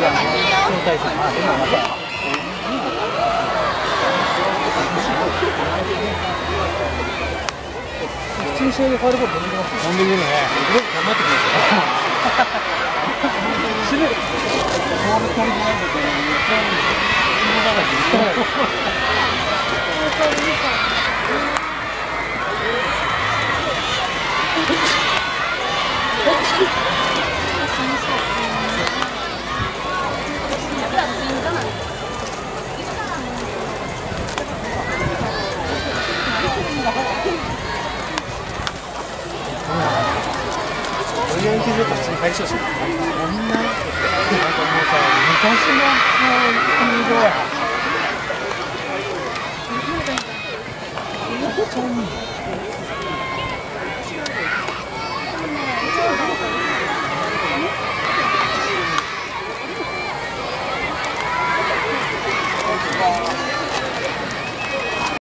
大さんあでもまた普通に試合でファウルボール飛んでます飛んでくるねよく頑張ってきますよ死ぬボール取り込まれてて俺が行けると普通に入りそうですこんななんかもうさ昔のもう運動や